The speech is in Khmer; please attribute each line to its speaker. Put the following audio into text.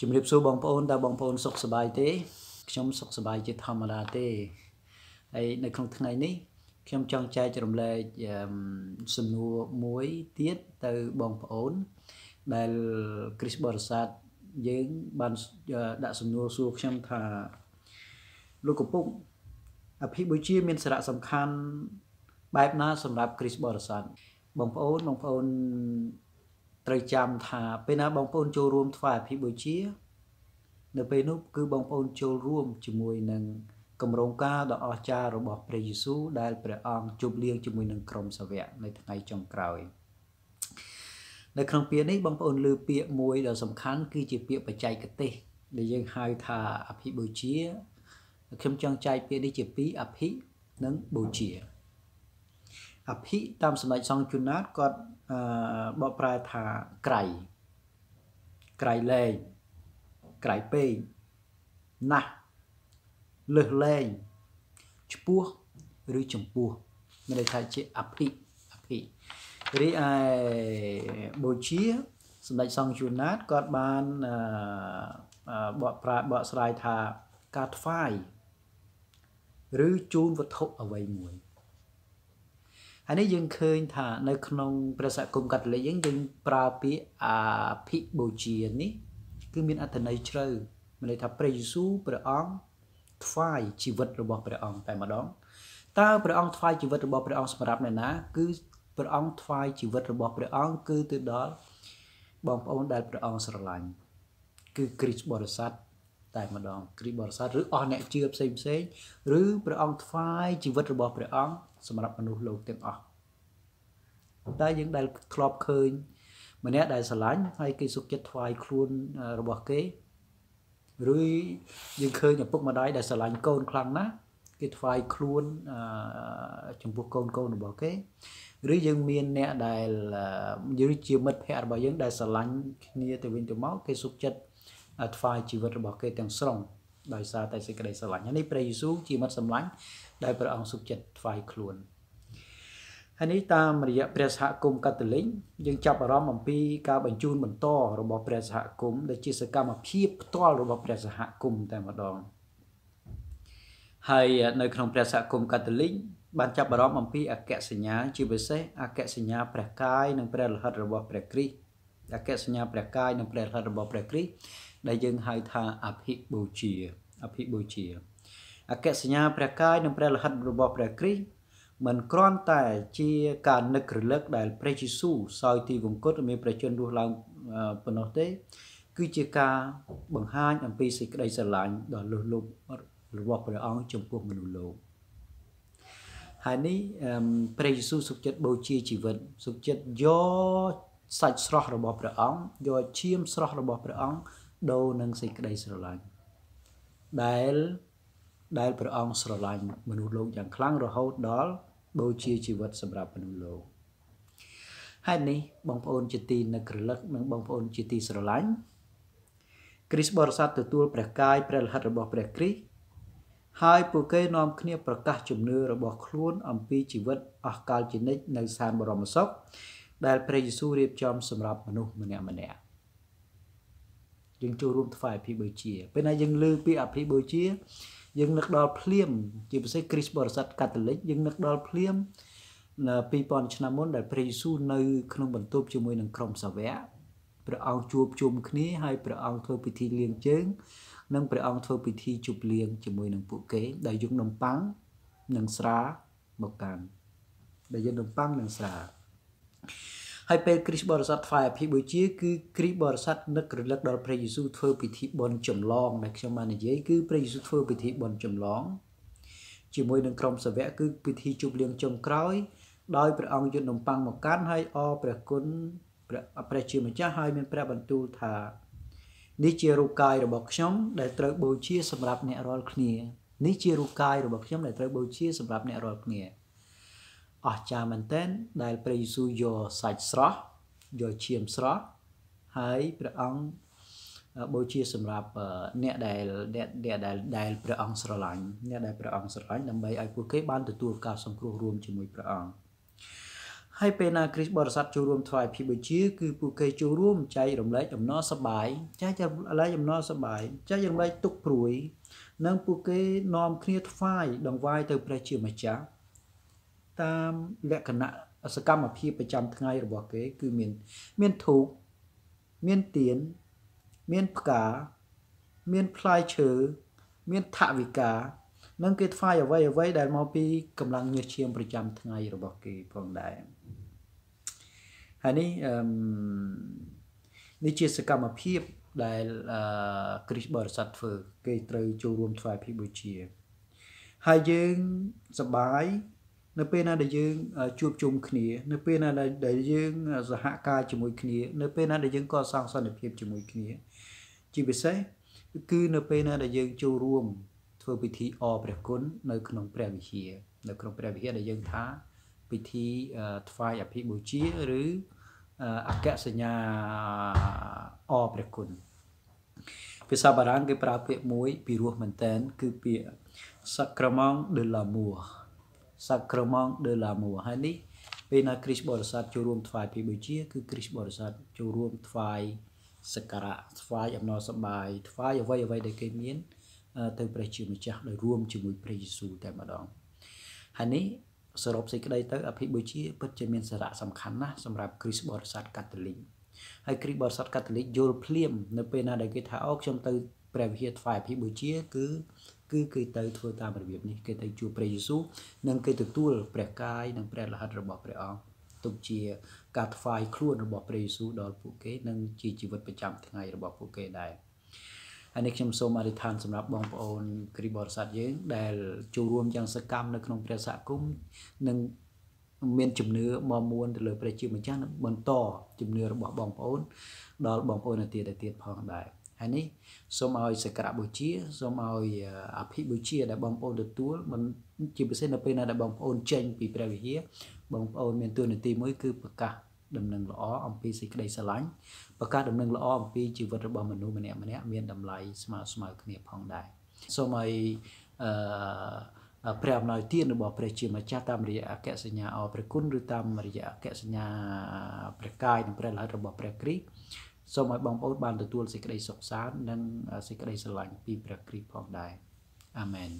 Speaker 1: ជំរាបសួរបងប្អូនតើបងប្អូនសុខសប្បាយទេខ្ញុំសុខសប្បាយជាធម្មតាទេហើយនៅក្នុងថ្ងៃនេះខ្ញុំចង់ចែករំលែកសំណួរមួយទៀតទៅបងប្អូន ដែលគ្រីស្ទបរិស័ទយើងបានដាក់សំណួរសួរខ្ញុំថាលោកកំពុងអភិបុជាមានសារៈសំខាន់បែបណាសម្រាប់គ្រីស្ទបរិស័ទបងប្អូនបងប្អូន ត្រូវចាំថាពេលណាបងប្អូនចូលរួមថ្វាយអភិបុជា នៅពេលនោះគឺបងប្អូនចូលរួមជាមួយនឹងគម្រោងការដ៏អស្ចារ្យរបស់ព្រះយេស៊ូវដែលព្រះអង្គជប់លៀងជាមួយនឹងក្រុមសាវកនៅថ្ងៃចុងក្រោយនៅក្នុងពាក្យនេះបងប្អូនលើពាក្យមួយដ៏សំខាន់គឺជាពាក្យបច្ចេកទេសដែលយើងហៅថាអភិបូជាខ្ញុំចង់ចែកពាក្យនេះជាពីរអភិនិងបូជាអភិតាមសម្ដេចសង្ឃជូណាតគាត់ អឺបកប្រែថាក្រៃក្រៃលែងក្រៃពេកណាស់លើសលែងឆ្ពោះឬចំពោះមានន័យថាជាអភិអភិរីឯបូជាសម្ដេចសង្ឃជួនណាតគាត់បានបកប្រាបកស្រាយថាការថ្វាយឬជូនវត្ថុអ្វីមួយ ហើយនេះយើងឃើញថានៅក្នុងព្រះសកុំកាតូលិកយើងយើងប្រើពាក្យអភិបូជានេះគឺមានអត្ថន័យជ្រៅមានន័យថាព្រះយេស៊ូវព្រះអង្គថ្វាយជីវិតរបស់ព្រះអង្គតែម្ដងតើព្រះអង្គថ្វាយជីវិតរបស់ព្រះអង្គសម្រាប់អ្នកណាគឺព្រះអង្គថ្វាយជីវិតរបស់ព្រះអង្គគឺទៅដល់បងប្អូនដែលព្រះអង្គស្រឡាញ់គឺគ្រីស្ទបរិស័ទ តែម្ដងគ្រីស្ទបរិស័ទឬអស់អ្នកជឿផ្សេងផ្សេងឬព្រះអង្គថ្វាយជីវិតរបស់ព្រះអង្គសម្រាប់មនុស្សលោកទាំងអស់តែយើងដែលធ្លាប់ឃើញម្នាក់ដែលស្រឡាញ់ហើយគេសុខចិត្តថ្វាយខ្លួនរបស់គេឬយើងឃើញឪពុកម្ដាយដែលស្រឡាញ់កូនខ្លាំងណាស់គេថ្វាយខ្លួនចំពោះកូនកូនរបស់គេឬយើងមានអ្នកដែលយើងជាមិត្តភ័ក្តិរបស់យើងដែលស្រឡាញ់គ្នាទៅវិញទៅមកគេសុខចិត្ត ថ្វាយជីវិតរបស់គេទាំងស្រុងដោយសារតែសេចក្តីស្រឡាញ់នេះព្រះយេស៊ូវជាមិត្តសម្លាញ់ដែលព្រះអង្គសុខចិត្តថ្វាយខ្លួនហើយនេះតាមរយៈព្រះសហគមន៍កាតូលិកយើងចាប់អារម្មណ៍អំពីការបញ្ជូនបន្តរបស់ព្រះសហគមន៍ដែលជាសកម្មភាពផ្ទាល់របស់ព្រះសហគមន៍តែម្ដងហើយនៅក្នុងព្រះសហគមន៍កាតូលិកបានចាប់អារម្មណ៍អំពីអក្សសញ្ញាជាពិសេសអក្សសញ្ញាព្រះកាយនិងព្រះលិខិតរបស់ព្រះគ្រីស្ទអក្សសញ្ញាព្រះកាយនិងព្រះលិខិតរបស់ព្រះគ្រីស្ទ ដែលយើងហៅថាអភិបូជាអភិបូជាអក្សសញ្ញាព្រះកាយនិងព្រះលិខិតរបស់ព្រះគ្រីស្ទមិនគ្រាន់តែជាការនឹករលឹកដែលព្រះយេស៊ូវសោយទីវង្គតមានព្រះជន្មរស់ឡើងប៉ុណ្ណោះទេ គឺជាការបង្ហាញអំពីសេចក្តីស្រឡាញ់ដ៏លើសលប់របស់ព្រះអង្គចំពោះមនុស្សលោកហើយនេះព្រះយេស៊ូវសុខចិត្តបូជាជីវិតសុខចិត្តយកសាច់ស្រស់របស់ព្រះអង្គយកឈាមស្រស់របស់ព្រះអង្គ ដូរនឹងសេចក្តីស្រឡាញ់ដែលដែលព្រះអង្គស្រឡាញ់មនុស្សលោកយ៉ាងខ្លាំងរហូតដល់បូជាជីវិតសម្រាប់មនុស្សលោកហេតុនេះបងប្អូនជាទីនឹករលឹកនិងបងប្អូនជាទីស្រឡាញ់គ្រីស្ទបរិស័ទទទួលព្រះកាយព្រះលិខិតរបស់ព្រះគ្រីស្ទហើយពួកគេនាំគ្នាប្រកាសជំនឿរបស់ខ្លួនអំពីជីវិតអស់កលជានិច្ចនៅសានបរមសុខដែលព្រះយេស៊ូវរៀបចំសម្រាប់មនុស្សម្នាក់ម្នាក់ យើងចូលរួមថ្វាយអភិបូជាពេលណាយើងលើពីអភិបូជា យើងនឹកដល់ភ្លាម ជាពិសេសគ្រីស្ទបរិស័ទកាតូលិកយើងនឹកដល់ភ្លាមនៅ2000ឆ្នាំមុនដែលព្រះយេស៊ូវនៅក្នុងបន្ទប់ជាមួយនឹងក្រុមសាវកព្រះអង្គជួបជុំគ្នាហើយព្រះអង្គធ្វើពិធីលាងជើង និងព្រះអង្គធ្វើពិធីជប់លៀងជាមួយនឹងពួកគេដោយយកនំប៉័ងនិងស្រាមកកាន់ដោយយកនំប៉័ងនិងស្រា ហើយពេលគ្រីស្ទបរិស័ទថ្វាយអភិបូជាគឺគ្រីស្ទបរិស័ទនឹករលឹកដល់ព្រះយេស៊ូវធ្វើពិធីបុណ្យចម្លងដែលខ្ញុំបាននិយាយគឺព្រះយេស៊ូវធ្វើពិធីបុណ្យចម្លងជាមួយនឹងក្រុមសាវកគឺពិធីជប់លៀងចុងក្រោយដោយព្រះអង្គយកនំប៉័ងមកកាន់ហើយអរព្រះគុណព្រះព្រះជាម្ចាស់ហើយមានព្រះបន្ទូលថានេះជារូបកាយរបស់ខ្ញុំដែលត្រូវបូជាសម្រាប់អ្នករាល់គ្នានេះជារូបកាយរបស់ខ្ញុំដែលត្រូវបូជាសម្រាប់អ្នករាល់គ្នា អស្ចារ្យមែនទែនដែលព្រះយេស៊ូវយកសាច់ស្រស់យកឈាមស្រស់ហើយព្រះអង្គបូជាសម្រាប់អ្នកដែលអ្នកដែលដែលព្រះអង្គស្រឡាញ់អ្នកដែលព្រះអង្គស្រឡាញ់ដើម្បីឲ្យពួកគេបានទទួលការសង្គ្រោះរួមជាមួយព្រះអង្គហហើយពេលណាគ្រីស្ទបរិស័ទចូលរួមថ្វាយភិបជាគឺពួកគេចូលរួមចែករំលែកអំណរសប្បាយចែករំលែកអំណរសប្បាយចែករំលែកទុកព្រួយ និងពួកគេនាំគ្នាថ្វាយដង្វាយទៅព្រះជាម្ចាស់ តាមលក្ខណៈសកម្មភាពប្រចាំថ្ងៃរបស់គេ គឺមានមានធូបមានទៀនមានផ្កា មានផ្លែឈើមានថវិកានិងគេថ្វាយអ្វីអ្វីដែលមកពីកម្លាំងញើសឈាមប្រចាំថ្ងៃរបស់គេផងដែរហើយនេះអឺនេះជាសកម្មភាពដែលអឺគ្រីស្ទបរិស័ទធ្វើ គេត្រូវចូលរួមថ្វាយភិបូជាហើយយើងសប្បាយ នៅពេលណាដែលយើងជួបជុំគ្នា នៅពេលណាដែលយើងសហការជាមួយគ្នា នៅពេលណាដែលយើងកសាងសន្តិភាពជាមួយគ្នា ជាពិសេសគឺនៅពេលណាដែលយើងចូលរួម ធ្វើពិធីអព្រះគុណនៅក្នុងព្រះវិហារនៅក្នុងព្រះវិហារដែលយើងថាពិធីថ្វាយអភិបូជាឬអគ្គសញ្ញាអព្រះគុណភាសាបារាំងគេប្រើពាក្យមួយពីរោះមែនតែនគឺពាក្យ Sacrement de l'amour Sacrement de l'amour ហើយនេះពេលណាគ្រីស្ទបរិស័ទចូលរួមថ្វាយភិបូជាគឺគ្រីស្ទបរិស័ទចូលរួមថ្វាយសក្ការៈថ្វាយអំណរសប្បាយថ្វាយអ្វីអ្វីដែលគេមានទៅព្រះជាម្ចាស់ដោយរួមជាមួយព្រះយេស៊ូវតែម្ដងហើយនេះសរុបសេចក្តីទៅអភិបូជាពិតជាមានសារៈសំខាន់ណាស់សម្រាប់គ្រីស្ទបរិស័ទកាតូលិកហើយគ្រីស្ទបរិស័ទកាតូលិកយល់ភ្លាមនៅពេលណាដែលគេថាអូខ្ញុំទៅព្រះវិហារថ្វាយអភិបូជាគឺ គឺគេទៅធ្វើតាមរបៀបនេះគេទៅជួបព្រះយេស៊ូវនិងគេទទួលព្រះកាយនិងព្រះលិខិតរបស់ព្រះអង្គទុកជាការថ្វាយខ្លួនរបស់ព្រះយេស៊ូវដល់ពួកគេនិងជាជីវិតប្រចាំថ្ងៃរបស់ពួកគេដែរហើយនេះខ្ញុំសូមអធិដ្ឋានសម្រាប់បងប្អូនគ្រីបរិស័ទយើងដែលចូលរួមយ៉ាងសកម្មនៅក្នុងព្រះសហគមន៍និងមានជំនឿមកមួនទៅលើព្រះជាម្ចាស់និងបន្តជំនឿរបស់បងប្អូនដល់បងប្អូនទៅទៀតទៅទៀតផងដែរ ហើយនេះសូមឲ្យសក្ការៈបូជាសូមឲ្យអភិបូជាដែលបងប្អូនទទួលមិនជាពិសេសនៅពេលណាដែលបងប្អូនចេញពីព្រះវិហារបងប្អូនមានទួនាទីមួយគឺប្រកាសដំណឹងល្អអំពីសេចក្តីស្រឡាញ់ប្រកាសដំណឹងល្អអំពីជីវិតរបស់មនុស្សម្នាក់ម្នាក់មានតម្លៃស្មើស្មើគ្នាផងដែរសូមឲ្យអឺព្រះអំណោយទានរបស់ព្រះជាម្ចាស់តាមរយៈអក្សសញ្ញាអព្រះគុណឬតាមរយៈអក្សសញ្ញាព្រះកាយនិងព្រះលិខិតរបស់ព្រះគ្រីស្ទ សូមឲ្យបងប្អូនបានទទួលសេចក្តីសុខសាន្តនិងសេចក្តីស្រឡាញ់ពីព្រះគ្រីស្ទផងដែរអាមែន